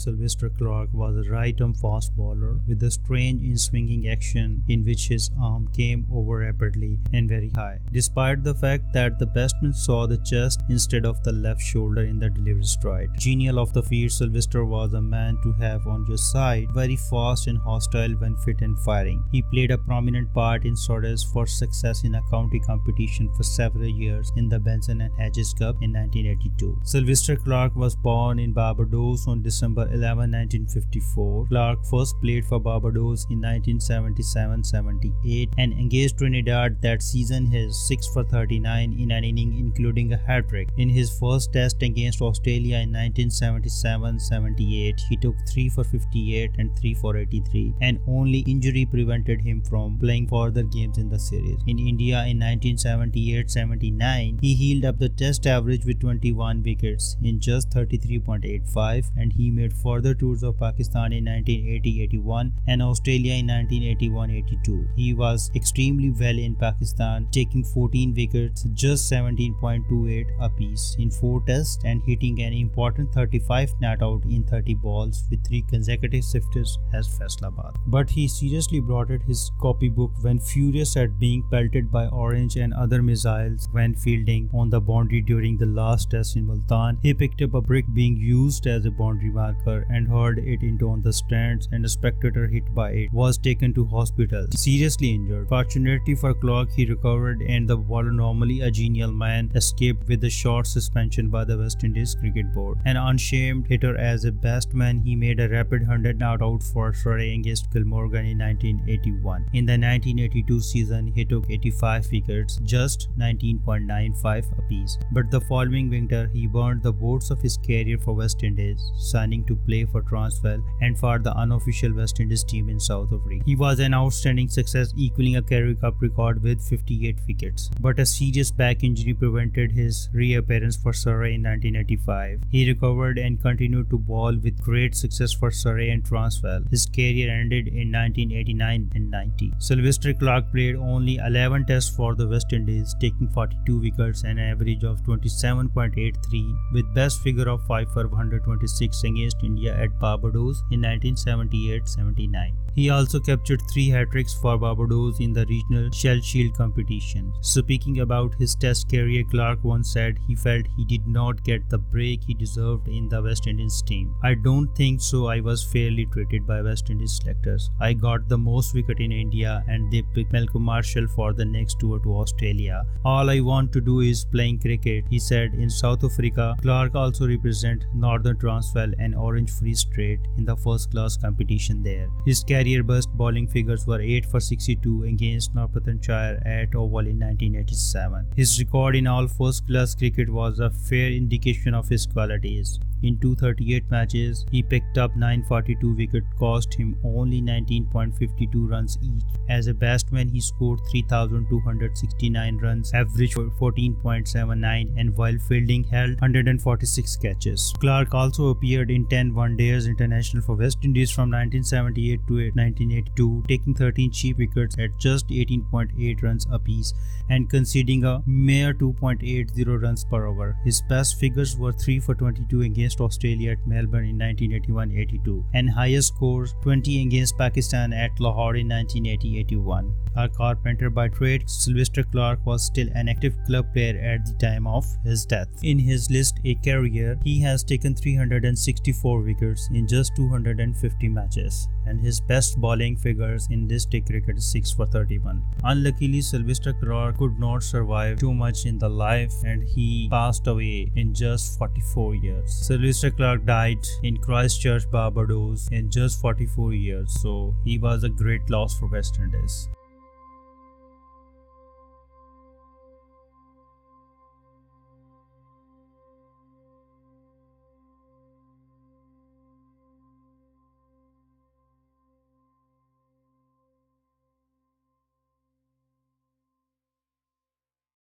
Sylvester Clarke was a right-arm fast bowler with a strange in-swinging action in which his arm came over rapidly and very high. Despite the fact that the batsman saw the chest instead of the left shoulder in the delivery stride. Genial of the field, Sylvester was a man to have on your side, very fast and hostile when fit and firing. He played a prominent part in Surrey's for success in a county competition for several years in the Benson and Hedges Cup in 1982. Sylvester Clarke was born in Barbados on December 11, 1954. Clarke first played for Barbados in 1977-78 and engaged Trinidad that season his 6 for 39 in an inning including a hat-trick. In his first test against Australia in 1977-78, he took 3 for 58 and 3 for 83 and only injury prevented him from playing further games in the series. In India in 1978-79, he healed up the test average with 21 wickets in just 33.85 and he made further tours of Pakistan in 1980-81 and Australia in 1981-82. He was extremely well in Pakistan, taking 14 wickets, just 17.28 apiece in 4 tests and hitting an important 35 not out in 30 balls with 3 consecutive sifters as Faisalabad. But he seriously brought it his copybook when furious at being pelted by orange and other missiles when fielding on the boundary during the last test in Multan. He picked up a brick being used as a boundary marker and hurled it into on the stands and a spectator hit by it was taken to hospital, seriously injured. Fortunately for Clarke, he recovered and the bowler normally a genial man escaped with a short suspension by the West Indies Cricket Board. An unshamed hitter as a batsman, he made a rapid 100 not out for Surrey against Glamorgan in 1981. In the 1982 season, he took 85 wickets, just 19.95 apiece. But the following winter, he burned the boats of his career for West Indies, signing to play for Transvaal and for the unofficial West Indies team in South Africa. He was an outstanding success, equaling a Currie Cup record with 58 wickets. But a serious back injury prevented his reappearance for Surrey in 1985. He recovered and continued to bowl with great success for Surrey and Transvaal. His career ended in 1989 and 90. Sylvester Clarke played only 11 tests for the West Indies, taking 42 wickets and an average of 27.83 with best figure of 5 for 126 against India at Barbados in 1978-79. He also captured three hat-tricks for Barbados in the regional Shell Shield competition. Speaking about his test career, Clarke once said he felt he did not get the break he deserved in the West Indies team. I don't think so I was fairly treated by West Indies selectors. I got the most wicket in India and they picked Malcolm Marshall for the next tour to Australia. All I want to do is playing cricket, he said in South Africa. Clarke also represent Northern Transvaal and Orange Free State in the first class competition there. His career best bowling figures were 8 for 62 against Northamptonshire at Oval in 1987. His record in all first class cricket was a fair indication of his qualities. In 238 matches, he picked up 942 wickets, cost him only 19.52 runs each. As a batsman, he scored 3,269 runs, average 14.79, and while fielding, held 146 catches. Clarke also appeared in 10 one-days international for West Indies from 1978 to 1982, taking 13 cheap wickets at just 18.8 runs apiece and conceding a mere 2.80 runs per over. His best figures were 3 for 22 against Australia at Melbourne in 1981-82 and highest scores 20 against Pakistan at Lahore in 1980-81. A carpenter by trade, Sylvester Clarke was still an active club player at the time of his death. In his List A career, he has taken 364 wickets in just 250 matches and his best bowling figures in this district cricket is 6 for 31. Unluckily, Sylvester Clarke could not survive too much in the life and he passed away in just 44 years. Sylvester Clarke died in Christ Church, Barbados in just 44 years, so he was a great loss for West Indies.